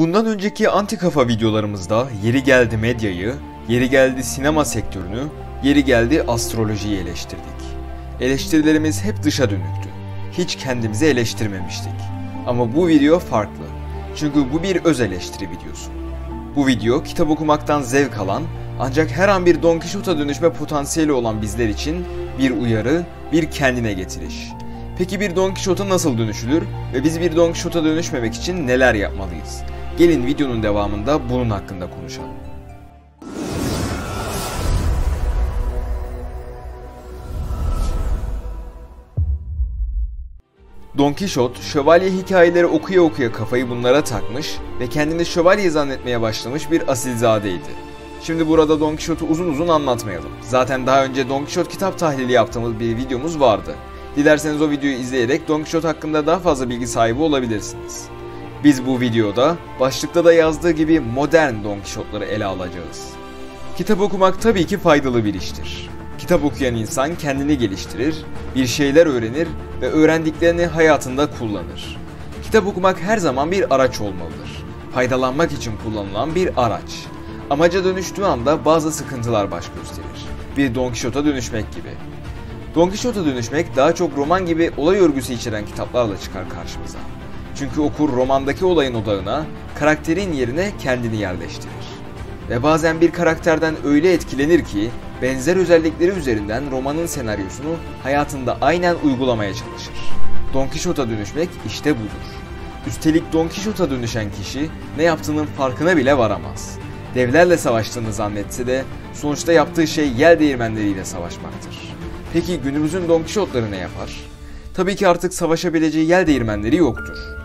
Bundan önceki anti kafa videolarımızda yeri geldi medyayı, yeri geldi sinema sektörünü, yeri geldi astrolojiyi eleştirdik. Eleştirilerimiz hep dışa dönüktü. Hiç kendimizi eleştirmemiştik. Ama bu video farklı. Çünkü bu bir öz eleştiri videosu. Bu video kitap okumaktan zevk alan ancak her an bir Don Quixote'a dönüşme potansiyeli olan bizler için bir uyarı, bir kendine getiriş. Peki bir Don Quixote'a nasıl dönüşülür ve biz bir Don Quixote'a dönüşmemek için neler yapmalıyız? Gelin videonun devamında bunun hakkında konuşalım. Don Quixote, şövalye hikayeleri okuya okuya kafayı bunlara takmış ve kendini şövalye zannetmeye başlamış bir asilzadeydi. Şimdi burada Don Quixote'u uzun uzun anlatmayalım. Zaten daha önce Don Quixote kitap tahlili yaptığımız bir videomuz vardı. Dilerseniz o videoyu izleyerek Don Quixote hakkında daha fazla bilgi sahibi olabilirsiniz. Biz bu videoda başlıkta da yazdığı gibi modern Don Quixote'ları ele alacağız. Kitap okumak tabii ki faydalı bir iştir. Kitap okuyan insan kendini geliştirir, bir şeyler öğrenir ve öğrendiklerini hayatında kullanır. Kitap okumak her zaman bir araç olmalıdır. Faydalanmak için kullanılan bir araç. Amaca dönüştüğü anda bazı sıkıntılar baş gösterir. Bir Don Quixote'a dönüşmek gibi. Don Quixote'a dönüşmek daha çok roman gibi olay örgüsü içeren kitaplarla çıkar karşımıza. Çünkü okur romandaki olayın odağına, karakterin yerine kendini yerleştirir. Ve bazen bir karakterden öyle etkilenir ki benzer özellikleri üzerinden romanın senaryosunu hayatında aynen uygulamaya çalışır. Don Quixote'a dönüşmek işte budur. Üstelik Don Quixote'a dönüşen kişi ne yaptığının farkına bile varamaz. Devlerle savaştığını zannetse de sonuçta yaptığı şey yel değirmenleriyle savaşmaktır. Peki günümüzün Don Quixote'ları ne yapar? Tabii ki artık savaşabileceği yel değirmenleri yoktur.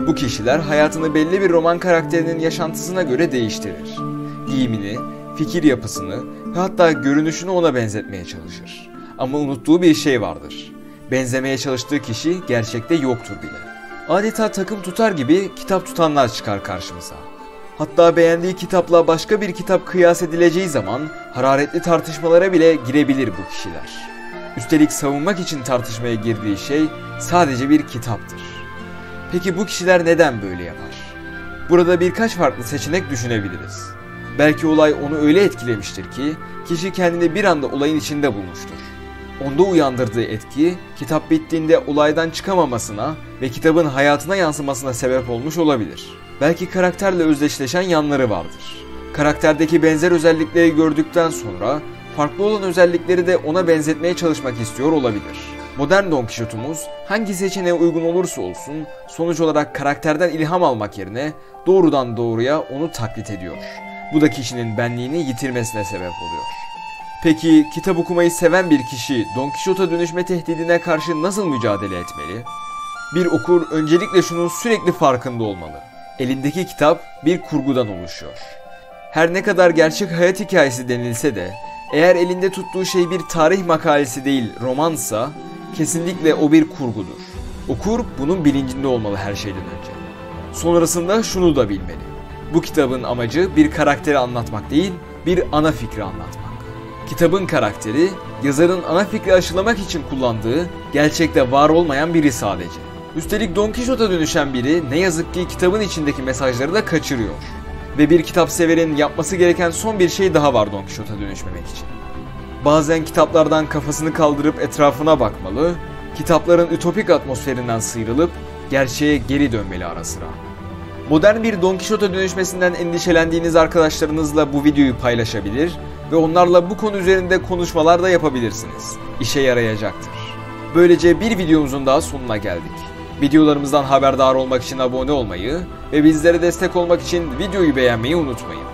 Bu kişiler hayatını belli bir roman karakterinin yaşantısına göre değiştirir. Giyimini, fikir yapısını ve hatta görünüşünü ona benzetmeye çalışır. Ama unuttuğu bir şey vardır. Benzemeye çalıştığı kişi gerçekte yoktur bile. Adeta takım tutar gibi kitap tutanlar çıkar karşımıza. Hatta beğendiği kitapla başka bir kitap kıyas edileceği zaman hararetli tartışmalara bile girebilir bu kişiler. Üstelik savunmak için tartışmaya girdiği şey sadece bir kitaptır. Peki bu kişiler neden böyle yapar? Burada birkaç farklı seçenek düşünebiliriz. Belki olay onu öyle etkilemiştir ki kişi kendini bir anda olayın içinde bulmuştur. Onda uyandırdığı etki kitap bittiğinde olaydan çıkamamasına ve kitabın hayatına yansımasına sebep olmuş olabilir. Belki karakterle özdeşleşen yanları vardır. Karakterdeki benzer özellikleri gördükten sonra farklı olan özellikleri de ona benzetmeye çalışmak istiyor olabilir. Modern Don Quixote'umuz hangi seçeneğe uygun olursa olsun sonuç olarak karakterden ilham almak yerine doğrudan doğruya onu taklit ediyor. Bu da kişinin benliğini yitirmesine sebep oluyor. Peki kitap okumayı seven bir kişi Don Quixote'a dönüşme tehdidine karşı nasıl mücadele etmeli? Bir okur öncelikle şunun sürekli farkında olmalı. Elindeki kitap bir kurgudan oluşuyor. Her ne kadar gerçek hayat hikayesi denilse de eğer elinde tuttuğu şey bir tarih makalesi değil romansa kesinlikle o bir kurgudur. Okur bunun bilincinde olmalı her şeyden önce. Sonrasında şunu da bilmeli. Bu kitabın amacı bir karakteri anlatmak değil, bir ana fikri anlatmak. Kitabın karakteri, yazarın ana fikri aşılamak için kullandığı, gerçekte var olmayan biri sadece. Üstelik Don Quixote'a dönüşen biri ne yazık ki kitabın içindeki mesajları da kaçırıyor. Ve bir kitap severin yapması gereken son bir şey daha var Don Quixote'a dönüşmemek için. Bazen kitaplardan kafasını kaldırıp etrafına bakmalı, kitapların ütopik atmosferinden sıyrılıp gerçeğe geri dönmeli ara sıra. Modern bir Don Quixote'a dönüşmesinden endişelendiğiniz arkadaşlarınızla bu videoyu paylaşabilir ve onlarla bu konu üzerinde konuşmalar da yapabilirsiniz. İşe yarayacaktır. Böylece bir videomuzun daha sonuna geldik. Videolarımızdan haberdar olmak için abone olmayı ve bizlere destek olmak için videoyu beğenmeyi unutmayın.